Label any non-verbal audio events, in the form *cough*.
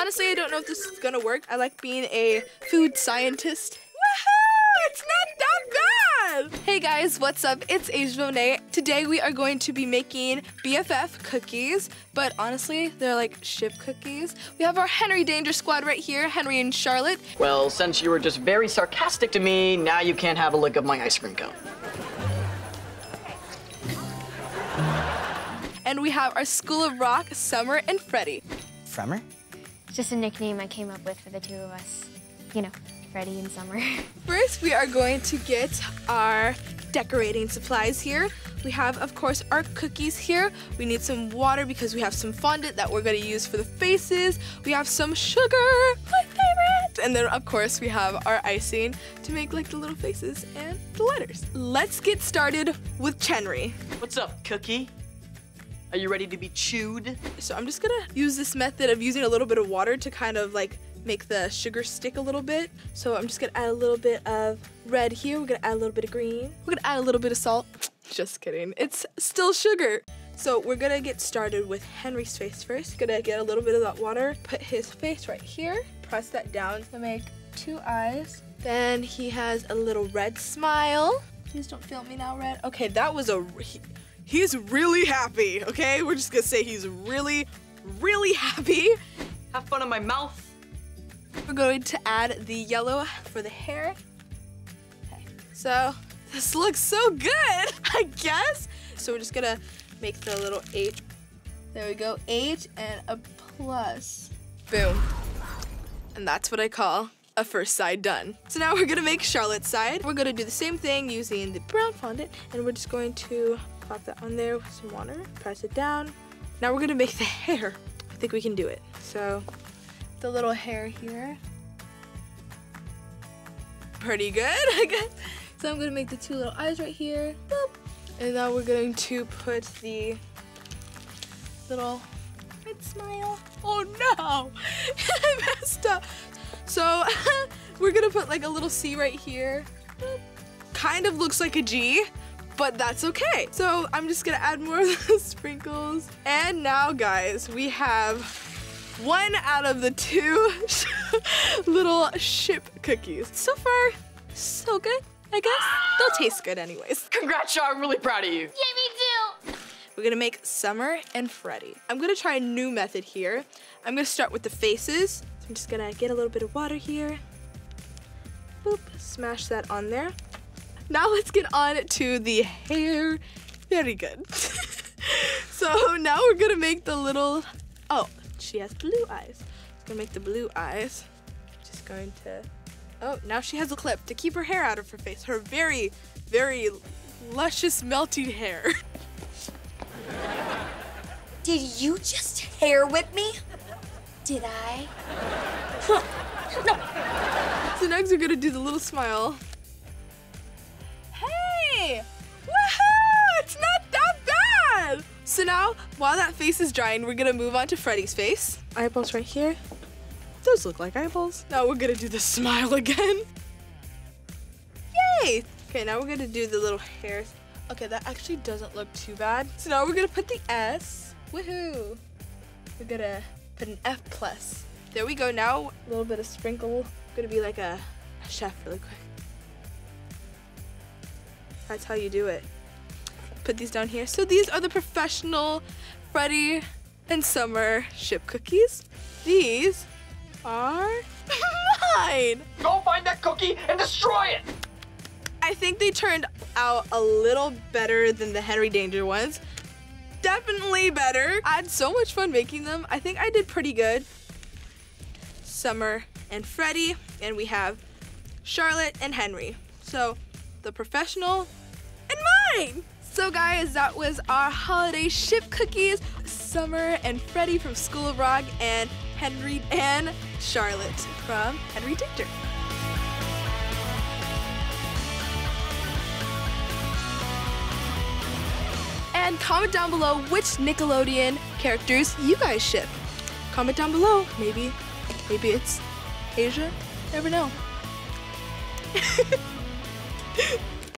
Honestly, I don't know if this is gonna work. I like being a food scientist. Woohoo! It's not that bad! Hey guys, what's up? It's Asia Monet. Today we are going to be making BFF cookies, but honestly, they're like ship cookies. We have our Henry Danger Squad right here, Henry and Charlotte. Well, since you were just very sarcastic to me, now you can't have a lick of my ice cream cone. And we have our School of Rock, Summer and Freddy. Fremmer? Just a nickname I came up with for the two of us. You know, Freddy and Summer. *laughs* First, we are going to get our decorating supplies here. We have, of course, our cookies here. We need some water because we have some fondant that we're gonna use for the faces. We have some sugar, my favorite. And then, of course, we have our icing to make like the little faces and the letters. Let's get started with Chenry. What's up, Cookie? Are you ready to be chewed? So I'm just gonna use this method of using a little bit of water to kind of like make the sugar stick a little bit. So I'm just gonna add a little bit of red here. We're gonna add a little bit of green. We're gonna add a little bit of salt. *tsk* Just kidding, it's still sugar. So we're gonna get started with Henry's face first. Gonna get a little bit of that water, put his face right here, press that down to make two eyes. Then he has a little red smile. Please don't film me now, Red. Okay, that was a, he- he's really happy, okay? We're just gonna say he's really, really happy. Have fun in my mouth. We're going to add the yellow for the hair. Okay, so this looks so good, *laughs* I guess. So we're just gonna make the little H. There we go, H and a plus. Boom. And that's what I call a first side done. So now we're gonna make Charlotte's side. We're gonna do the same thing using the brown fondant and we're just going to pop that on there with some water, press it down. Now we're gonna make the *laughs* hair. I think we can do it. So the little hair here. Pretty good, *laughs* I guess. So I'm gonna make the two little eyes right here. Boop. And now we're going to put the little red smile. Oh no! *laughs* I messed up. So *laughs* we're gonna put like a little C right here. Kind of looks like a G, but that's okay. So I'm just gonna add more of *laughs* the sprinkles. And now guys, we have one out of the two *laughs* little ship cookies. So far, so good, I guess. They'll taste good anyways. Congrats, Char. I'm really proud of you. Yay, me too! We're gonna make Summer and Freddy. I'm gonna try a new method here. I'm gonna start with the faces. I'm just gonna get a little bit of water here. Boop, smash that on there. Now let's get on to the hair. Very good. *laughs* so now we're gonna make the little, oh, she has blue eyes. Gonna make the blue eyes. Just going to, oh, now she has a clip to keep her hair out of her face. Her very, very luscious melty hair. Did you just hair whip me? Did I? no. So next we're gonna do the little smile. Hey! Woohoo! It's not that bad! So now, while that face is drying, we're gonna move on to Freddy's face. Eyeballs right here. Those look like eyeballs. Now we're gonna do the smile again. Yay! Okay, now we're gonna do the little hairs. Okay, that actually doesn't look too bad. So now we're gonna put the S. Woohoo! We're gonna put an F plus. There we go. Now a little bit of sprinkle. gonna be like a, a chef really quick. That's how you do it. Put these down here. So these are the professional Freddy and Summer ship cookies. These are *laughs* mine. Go find that cookie and destroy it. I think they turned out a little better than the Henry Danger ones. Definitely better. I had so much fun making them. I think I did pretty good. Summer and Freddy, and we have Charlotte and Henry. So the professional and mine. So guys, that was our holiday ship cookies. Summer and Freddy from School of Rock and Henry and Charlotte from Henry Danger. And comment down below which Nickelodeon characters you guys ship. Comment down below. Maybe, maybe it's Asia. Never know. *laughs*